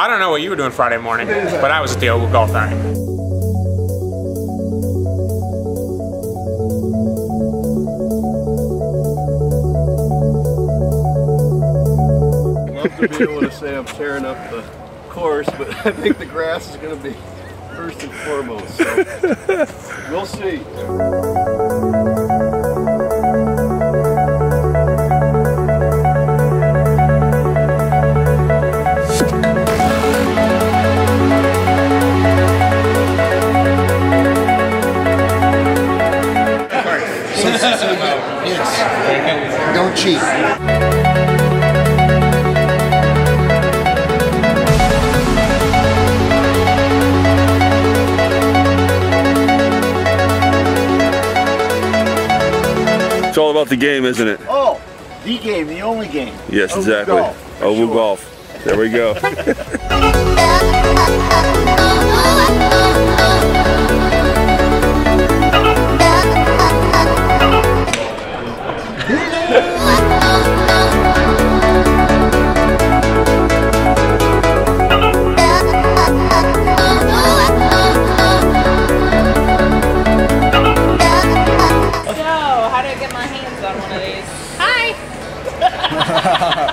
I don't know what you were doing Friday morning, but I was at the Ogle Golf Outing. love to be able to say I'm tearing up the course, but I think the grass is going to be first and foremost. So we'll see. Yes. Don't cheat. It's all about the game, isn't it? Oh, the game, the only game. Yes, Ogle exactly. Golf, for Oval sure. golf. There we go. Hi.